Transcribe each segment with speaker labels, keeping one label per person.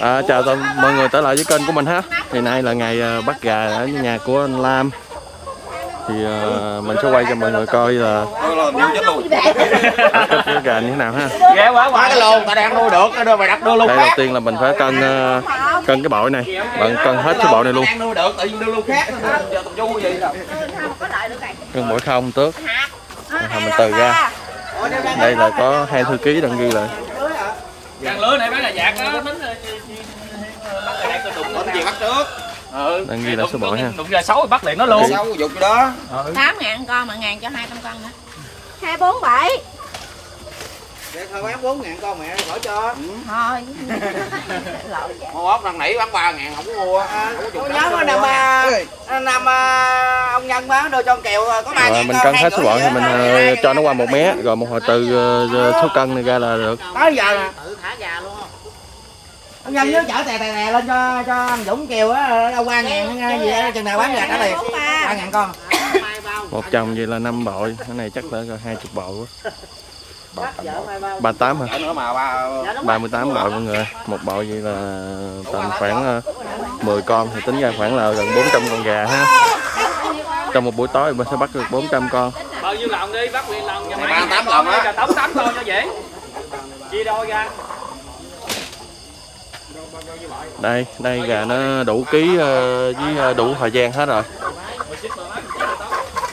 Speaker 1: À, chào toàn mọi người trở lại với kênh của mình ha. Ngày nay là ngày à, bắt gà ở nhà của anh Lam. Thì à, mình sẽ quay cho mọi người coi là bắt cái gà như thế nào ha.
Speaker 2: Ghê quá quá. Cái lồn ta đang nuôi được nó đưa mày đặt đưa luôn
Speaker 1: Đây đầu tiên là mình phải cân à, cân cái bội này. Bạn cân hết cái bội này luôn. Cân bội không tước. À, Mình từ ra. Đây là có hai thư ký đang ghi lại.
Speaker 3: Càng lứa này mới là dạt đó, tính đụng lên
Speaker 2: gì bắt trước
Speaker 3: Ừ.
Speaker 1: Đang ghi là số bội ha.
Speaker 3: Đụng ra xấu thì bắt liền nó luôn.
Speaker 2: sao dục đó.
Speaker 4: 8 ngàn con mà ngàn cho 200 con nữa
Speaker 5: hai bốn bảy.
Speaker 2: Để thôi bán 4 ngàn con mẹ khỏi cho.
Speaker 4: Thôi. Lỗi vậy.
Speaker 2: Mua ốc lần nãy bán 3 ngàn không có mua.
Speaker 6: Tôi nhớ có năm à, năm à, ông nhân bán đưa cho con kèo à, có ba
Speaker 1: Rồi
Speaker 6: ngàn
Speaker 1: mình cân
Speaker 6: hai
Speaker 1: hết số bội thì
Speaker 6: vậy
Speaker 1: mình à,
Speaker 6: Hai
Speaker 1: cho nó qua một mé Rồi một hồi từ à, số cân này ra là được.
Speaker 6: Tới giờ. Nè
Speaker 4: tự thả già luôn không
Speaker 6: ông nhân nhớ chở tè tè tè lên cho cho anh Dũng kèo á đâu ba ngàn gì đó chừng nào bán ra trả liền. Ba. Ngàn con.
Speaker 1: Một chồng vậy là năm bội cái này chắc là hai chục bội quá. Ba tám hả?
Speaker 2: Ở nữa mà ba
Speaker 1: mươi tám bội mọi người. Một bội vậy là tầm khoảng ờ, 10 con thì tính ra khoảng là gần 400 con gà ha. Trong một buổi tối mình sẽ bắt được 400 con.
Speaker 3: Bao nhiêu lòng đi, bắt liền lòng cho
Speaker 2: Này
Speaker 3: mày.
Speaker 2: ba tám lòng á.
Speaker 3: Tống tám con cho dễ. Chia đôi ra
Speaker 1: đây đây gà nó đủ ký ờ, với ờ, đủ thời gian hết rồi.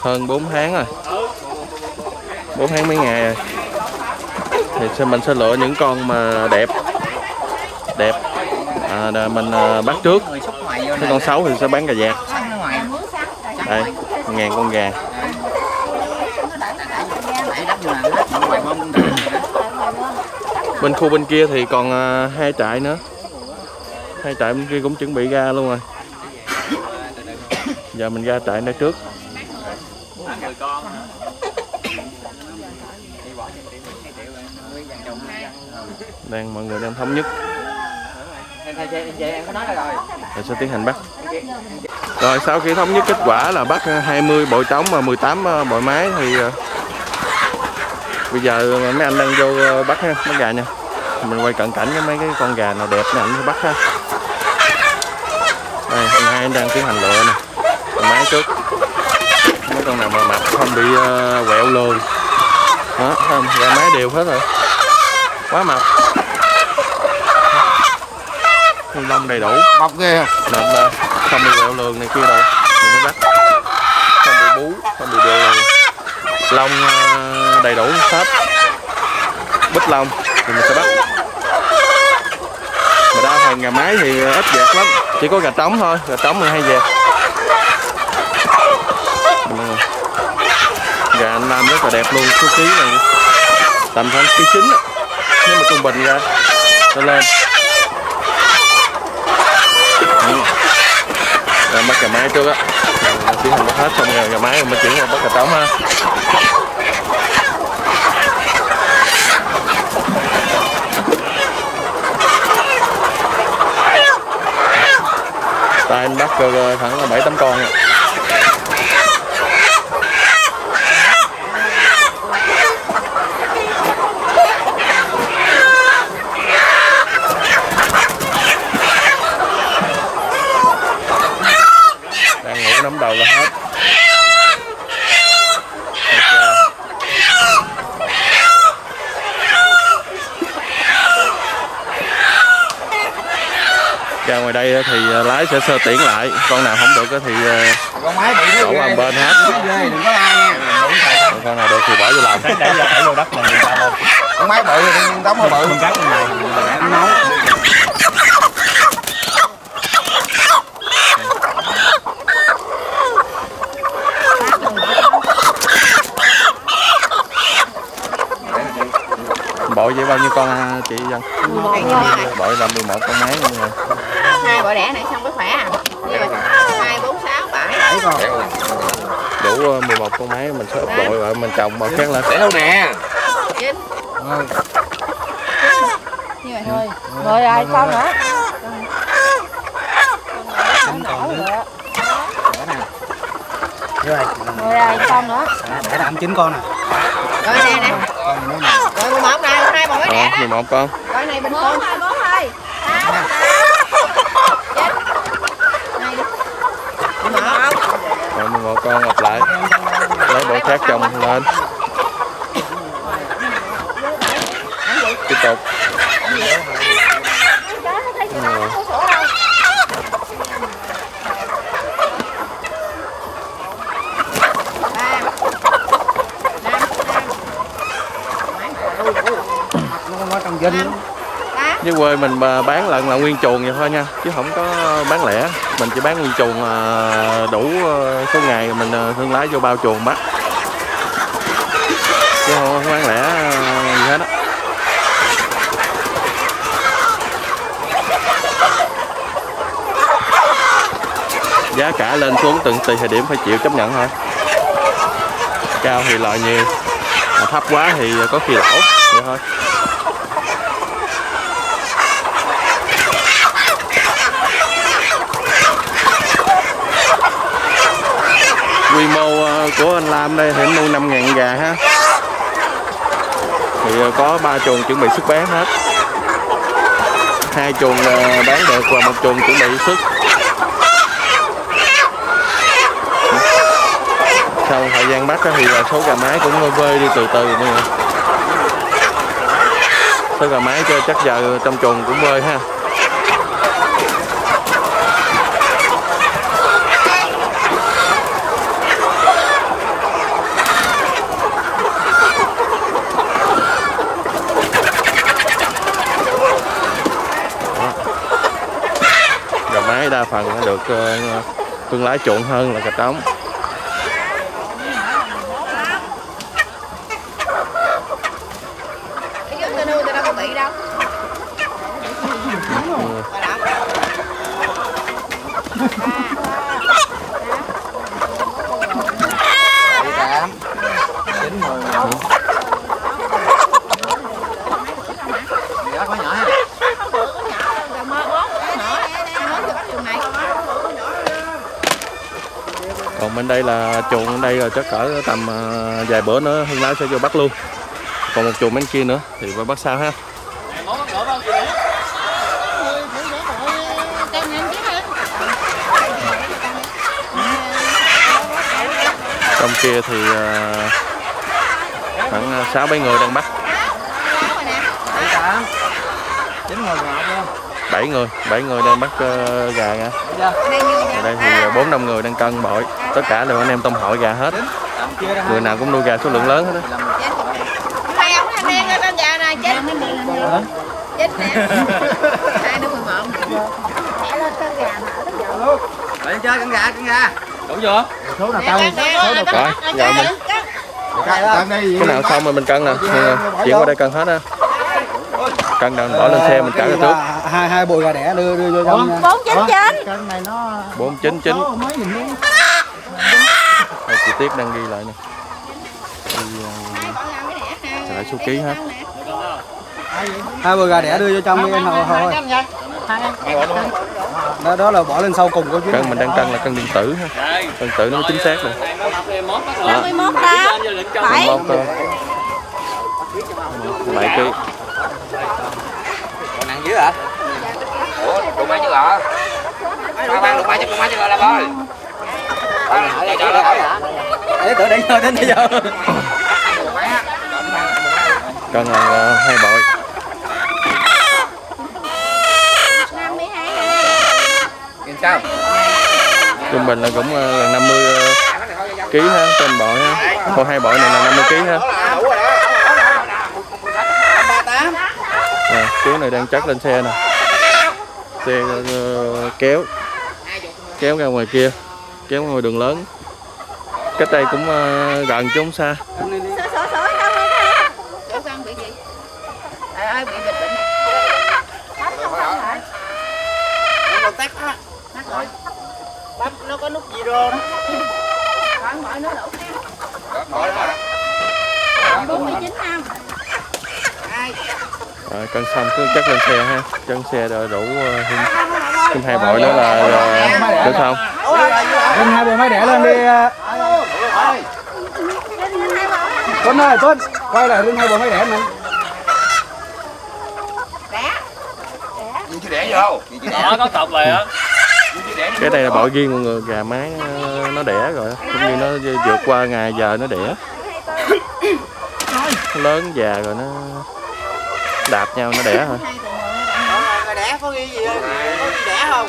Speaker 1: Hơn 4 tháng rồi. 4 tháng mấy ngày rồi. Thì sẽ mình sẽ lựa những con mà đẹp. Đẹp. À, mình ờ, bắt trước. Cái con xấu thì sẽ bán gà vàng. Đây ngàn con gà. Bên khu bên kia thì còn hai trại nữa hai trại bên kia cũng chuẩn bị ra luôn rồi. Giờ mình ra trại đây trước. Đang mọi người đang thống nhất.
Speaker 6: Em nói rồi
Speaker 1: rồi sẽ tiến hành bắt. Rồi, sau khi thống nhất kết quả là bắt ờ, 20 bội trống và 18 ờ, bội máy thì ờ, bây giờ mấy anh đang vô bắt ha bắt gà nha. Mình quay cận cảnh với mấy cái con gà nào đẹp nè, anh bắt ha đây anh hai đang tiến hành lựa nè. Máy trước mấy con nào mà mập không bị à, quẹo lường đó không gà máy đều hết rồi. Quá mập. Ni lông đầy đủ.
Speaker 2: Bọc ghê
Speaker 1: nộp là không bị quẹo lường này kia đâu. Mình mới bắt không bị bú không bị đeo lường lông ờ, đầy đủ hết. Bít lông. Thì mình sẽ bắt. Mà đa phần gà mái thì ít dẹt lắm chỉ có gà trống thôi, gà trống mình hay về. Gà anh Nam rất là đẹp luôn, số ký này tầm khoảng ký chín nếu mà trung bình ra nó lên. Rồi, bắt gà mái trước á. Rồi tiến hành bắt hết, xong rồi gà mái rồi mới chuyển qua bắt gà trống ha. Tay anh bắt cơ thẳng là bảy tám con à. đang ngủ nắm đầu là hết Ok. ra ngoài đây thì ờ, lái sẽ sơ tiễn lại. Con nào không được thì ờ,
Speaker 2: con máy bị
Speaker 1: đổ qua một bên hết. Con nào được thì bỏ vô lòng
Speaker 3: Để để để vô đất này người ta lên.
Speaker 2: con máy bự thì đóng hơi bự.
Speaker 3: Cắt con này.
Speaker 2: Em nấu
Speaker 1: bội vậy bao nhiêu con à, chị dân bội. Là 11 con máy luôn rồi
Speaker 4: hai bội đẻ này xong cái khỏe à. Hai bốn sáu bảy.
Speaker 1: Đủ ờ, 11 con máy mình sẽ bội và mình trồng bội khác lên.
Speaker 2: Để đâu nè.
Speaker 4: Chín. Như vậy thôi.
Speaker 5: Rồi rồi con nữa
Speaker 6: rồi.
Speaker 5: Rồi. Con nữa.
Speaker 6: để làm chín con nè
Speaker 4: rồi nè nè. rồi mười một này hai bội
Speaker 1: Ờ,
Speaker 4: đẻ đó.
Speaker 1: 11 con.
Speaker 4: Rồi này bình
Speaker 5: bốn
Speaker 4: quân
Speaker 5: hai bốn hai
Speaker 1: chồng lên tiếp tục
Speaker 5: lấy bộ khác chị lên. Tiếp tục. Sữa
Speaker 4: năm
Speaker 6: nó nó trong dinh
Speaker 1: dưới quê mình bán lợn là nguyên chuồng vậy thôi nha, chứ không có bán lẻ. Mình chỉ bán nguyên chuồng à, đủ à, số ngày mình à, thương lái vô bao chuồng bắt. Chứ không bán lẻ gì hết á. Giá cả lên xuống từng tùy thời điểm phải chịu chấp nhận thôi. Cao thì lợi nhiều, mà thấp quá thì có khi lỗ, vậy thôi. Của anh Lam đây thì anh nuôi 5.000 gà ha. Thì ờ, có ba chuồng chuẩn bị xuất bán hết. Hai chuồng ờ, bán được và một chuồng chuẩn bị xuất. Sau thời gian bắt thì ờ, số gà mái cũng vơi đi từ từ nữa số gà mái cho chắc giờ trong chuồng cũng vơi ha gà mái đa phần được ờ, thương lái chuộng hơn là gà trống
Speaker 4: cái giống tôi nuôi tôi đâu? Có bị đâu
Speaker 6: tám chín mười Dạ, có nhỏ ha.
Speaker 4: rồi mơ bốt nhỏ hai mốt tôi bắt chuồng này
Speaker 1: bên đây là chuồng bên đây là chắc cỡ tầm ờ, vài bữa nữa hương lái sẽ vô bắt luôn. Còn một chuồng bên kia nữa thì phải bắt sao ha. Trong kia thì ờ, khoảng ờ, sáu bảy người đang bắt.
Speaker 6: Bảy
Speaker 1: người bảy người đang bắt gà nha.
Speaker 6: Dạ.
Speaker 4: đây như
Speaker 1: ở đây thì bốn năm người đang cân bội tất cả đều anh em tôm hội gà hết. Người nào cũng nuôi gà số lượng lớn hết á.
Speaker 4: Chết. Chết nè. Hai đứa mười một.
Speaker 5: Mẹ lên cân gà mà ở đó giờ.
Speaker 6: Để chơi con gà, con gà.
Speaker 3: đủ chưa?
Speaker 6: Số nào
Speaker 4: cân nè
Speaker 1: rồi giờ mình.
Speaker 6: Cân
Speaker 1: cái nào xong rồi mình cân nè. Chuyển qua đây cân hết á. Cân đâu bỏ lên xe mình trả cái trước.
Speaker 6: hai hai bụi gà đẻ đưa đưa vô trong nha.
Speaker 5: Bốn chín chín.
Speaker 6: Cân này nó
Speaker 1: bốn chín chín
Speaker 6: mấy
Speaker 1: tiết đang ghi lại nè lại số ký hết
Speaker 6: Hai bụi gà đẻ đưa vô trong đi anh hồi hồi. Đó đó là bỏ lên sau cùng của chuyến.
Speaker 1: cân mình đang cân là cân điện tử ha cân tử nó mới chính xác
Speaker 5: 21 đâu?
Speaker 3: giờ định cho
Speaker 5: Bảy.
Speaker 1: bảy ký
Speaker 2: Còn nặng dữ hả? Ủa, đụng máy chứ lọ. Ba ban đụng máy chứ đụng máy chứ lọ là bơi. Ba lại cho đó.
Speaker 6: Để tự để cho đến bây giờ.
Speaker 1: cân là ờ, hai bội.
Speaker 2: Sao?
Speaker 1: trung bình là cũng ờ, gần 50 ờ, ký ha trên bội ha. Còn hai bội này là 50 ký ha. À, chú này đang chất lên xe nè. Xe ờ, kéo. Kéo ra ngoài kia. Kéo ra ngoài đường lớn cách đây cũng ờ, gần chứ không xa
Speaker 5: Sữa sữa sữa đâu rồi?
Speaker 4: Chỗ con bị gì trời ơi bị dịch bệnh
Speaker 5: Bấm không xong hả?
Speaker 2: Nó tắt á.
Speaker 4: Rồi
Speaker 2: Bấm nó có nút zero đó.
Speaker 4: còn mọi nó đủ
Speaker 2: Rồi đó.
Speaker 5: Bốn mươi chín năm.
Speaker 1: rồi cân xong cứ chất lên xe ha chân xe rồi đủ ờ, thêm, thêm hai bội nữa là ờ, được không
Speaker 6: Lên hai bụi máy đẻ lên đi. Tuấn ơi, Tuấn, quay lại lên hai bụi máy đẻ mình.
Speaker 2: Gì chứ đẻ vô. Gì chứ đẻ.
Speaker 3: đó có cọc lại á
Speaker 2: đẻ.
Speaker 1: cái này là bội riêng của người gà mái ờ, nó đẻ rồi cũng như nó vượt qua ngày giờ nó đẻ nó lớn già rồi nó đạp nhau nó đẻ thôi
Speaker 6: Rồi đẻ có ghi gì không? Có đẻ không?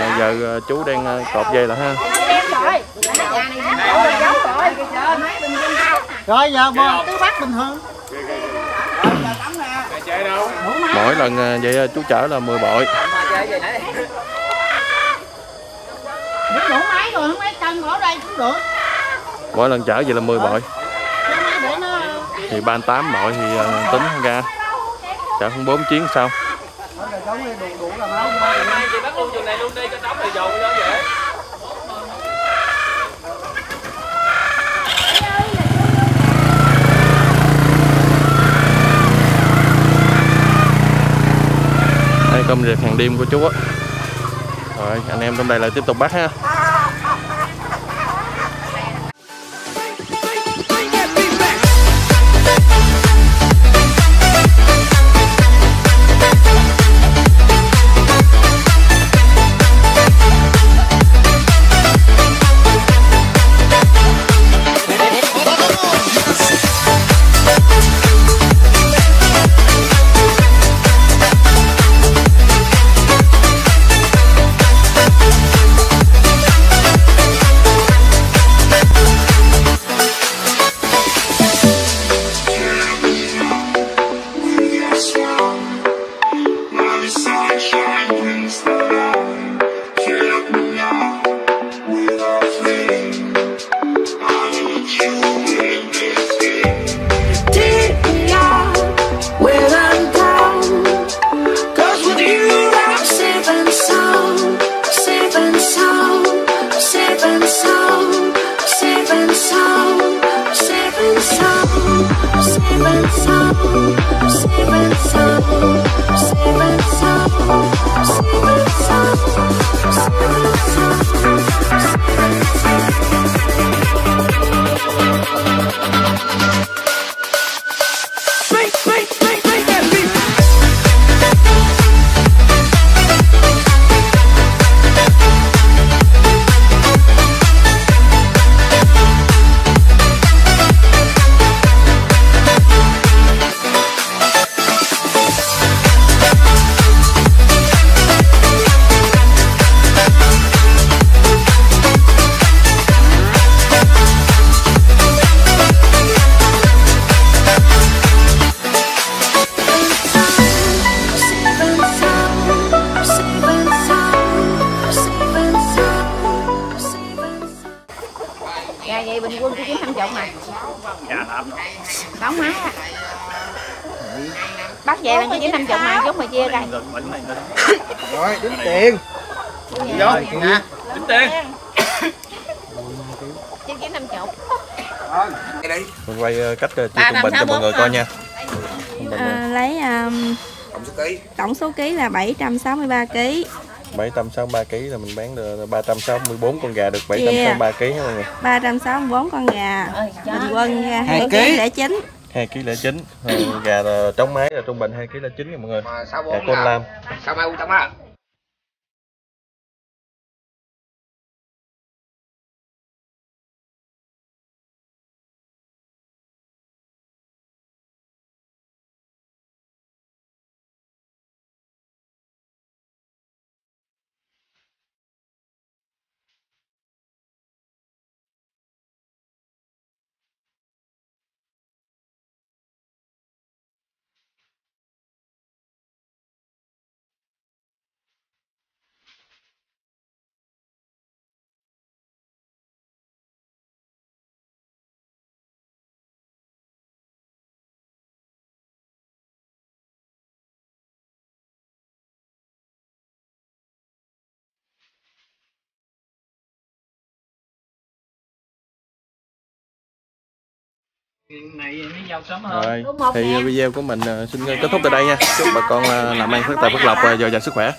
Speaker 1: À, giờ ờ, chú đang ờ, cột dây lại ha.
Speaker 6: Rồi giờ bò tứ bắt bình thường.
Speaker 1: mỗi lần ờ, vậy chú chở là 10 bội.
Speaker 6: Đủ đủ máy rồi, không mấy cân bỏ đây cũng được.
Speaker 1: mỗi lần chở vậy là 10 bội. Thì 38 bội thì tính ra. Chở không bốn chuyến sao
Speaker 3: mai chị bắt luôn trường này luôn đi cho tống thì dồn cho dễ.
Speaker 1: Đây công việc hàng đêm của chú á. Rồi anh em trong đây lại tiếp tục bắt ha
Speaker 4: Música về là tôi kiếm 50 mà chút mà chia coi.
Speaker 6: Rồi, đếm tiền.
Speaker 3: vô
Speaker 6: Nè.
Speaker 3: tính tiền.
Speaker 4: Chứ kiếm 50.
Speaker 1: mình quay ờ, cách ờ, chia trung
Speaker 4: trăm
Speaker 1: bình cho
Speaker 4: sáu
Speaker 1: mọi người
Speaker 4: bốn
Speaker 1: coi
Speaker 4: hả?
Speaker 1: nha.
Speaker 5: À, lấy um,
Speaker 2: tổng số ký.
Speaker 5: tổng số ký là 763 kg
Speaker 1: 763 kg là mình bán được 364 con gà được 763 kg ha mọi người.
Speaker 5: 364 con gà. Bình quân ra
Speaker 6: Hai
Speaker 5: 2
Speaker 6: ký.
Speaker 5: kg để chín
Speaker 1: 2 kg lẻ chín. Gà là trống máy là trung bình 2 kg lẻ chín nha mọi người. Gà con lam.
Speaker 2: Sáu mai uống trong á
Speaker 3: này mới giao sớm hơn.
Speaker 1: Rồi thì video của mình ờ, xin kết thúc tại đây nha. Chúc bà con ờ, làm ăn phát tài phước lộc và dồi dào sức khỏe